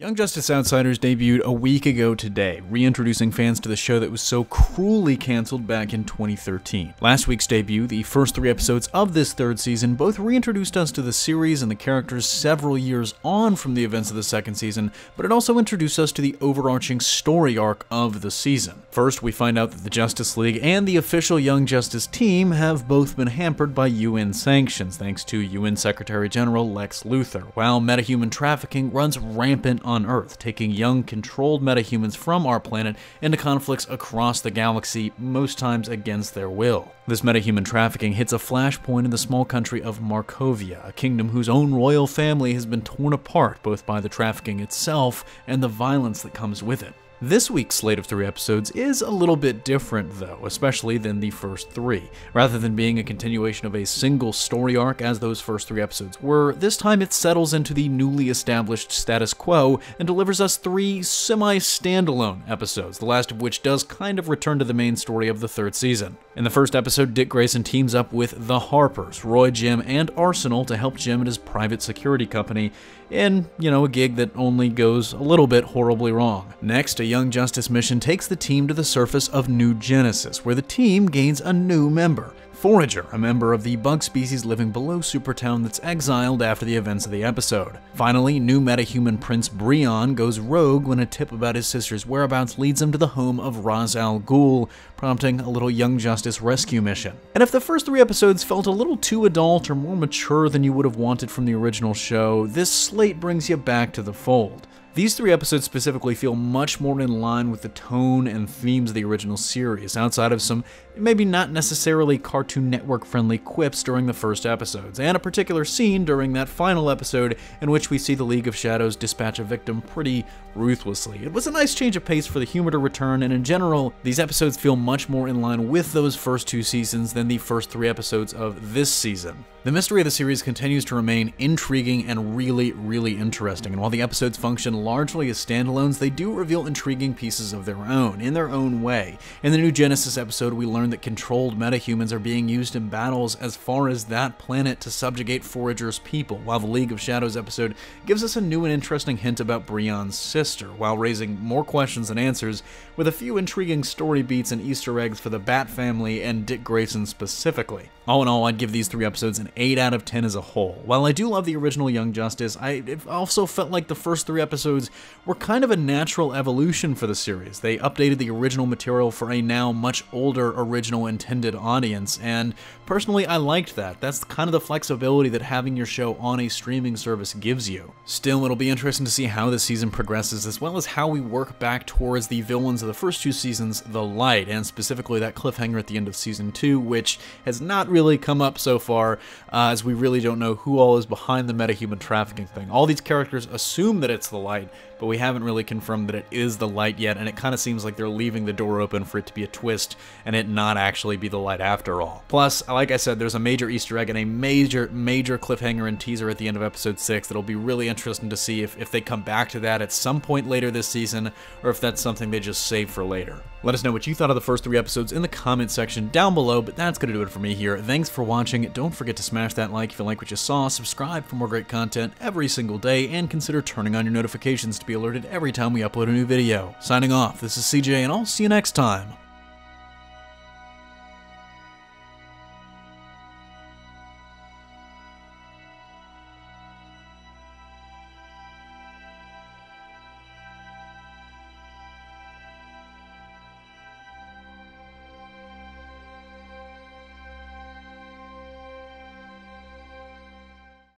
Young Justice Outsiders debuted a week ago today, reintroducing fans to the show that was so cruelly cancelled back in 2013. Last week's debut, the first three episodes of this third season, both reintroduced us to the series and the characters several years on from the events of the second season, but it also introduced us to the overarching story arc of the season. First, we find out that the Justice League and the official Young Justice team have both been hampered by UN sanctions, thanks to UN Secretary General Lex Luthor, while metahuman trafficking runs rampant on Earth, taking young, controlled metahumans from our planet into conflicts across the galaxy, most times against their will. This metahuman trafficking hits a flashpoint in the small country of Markovia, a kingdom whose own royal family has been torn apart both by the trafficking itself and the violence that comes with it. This week's slate of three episodes is a little bit different, though, especially than the first three. Rather than being a continuation of a single story arc as those first three episodes were, this time it settles into the newly established status quo and delivers us three semi standalone episodes, the last of which does kind of return to the main story of the third season. In the first episode, Dick Grayson teams up with the Harpers, Roy Jim, and Arsenal to help Jim and his private security company in, you know, a gig that only goes a little bit horribly wrong. Next, a Young Justice mission takes the team to the surface of New Genesis, where the team gains a new member. Forager, a member of the bug species living below Supertown that's exiled after the events of the episode. Finally, new metahuman Prince Brion goes rogue when a tip about his sister's whereabouts leads him to the home of Ra's al Ghul, prompting a little Young Justice rescue mission. And if the first three episodes felt a little too adult or more mature than you would have wanted from the original show, this slate brings you back to the fold. These three episodes specifically feel much more in line with the tone and themes of the original series, outside of some maybe not necessarily Cartoon Network friendly quips during the first episodes, and a particular scene during that final episode in which we see the League of Shadows dispatch a victim pretty ruthlessly. It was a nice change of pace for the humor to return, and in general, these episodes feel much more in line with those first two seasons than the first three episodes of this season. The mystery of the series continues to remain intriguing and really, really interesting, and while the episodes function largely as standalones, they do reveal intriguing pieces of their own, in their own way. In the new Genesis episode, we learn that controlled metahumans are being used in battles as far as that planet to subjugate Forager's people, while the League of Shadows episode gives us a new and interesting hint about Brion's sister, while raising more questions than answers, with a few intriguing story beats and Easter eggs for the Bat family and Dick Grayson specifically. All in all, I'd give these three episodes an 8 out of 10 as a whole. While I do love the original Young Justice, I also felt like the first three episodes were kind of a natural evolution for the series. They updated the original material for a now much older original intended audience, and personally I liked that. That's kind of the flexibility that having your show on a streaming service gives you. Still, it'll be interesting to see how the season progresses, as well as how we work back towards the villains of the first two seasons, The Light, and specifically that cliffhanger at the end of season 2, which has not really really come up so far, uh, as we really don't know who all is behind the metahuman trafficking thing. All these characters assume that it's the light, side but we haven't really confirmed that it is the light yet, and it kind of seems like they're leaving the door open for it to be a twist and it not actually be the light after all. Plus, like I said, there's a major Easter egg and a major, major cliffhanger and teaser at the end of episode 6 that'll be really interesting to see if, if they come back to that at some point later this season, or if that's something they just save for later. Let us know what you thought of the first three episodes in the comment section down below, but that's going to do it for me here. Thanks for watching. Don't forget to smash that like if you like what you saw, subscribe for more great content every single day, and consider turning on your notifications to be alerted every time we upload a new video. Signing off, this is CJ, and I'll see you next time.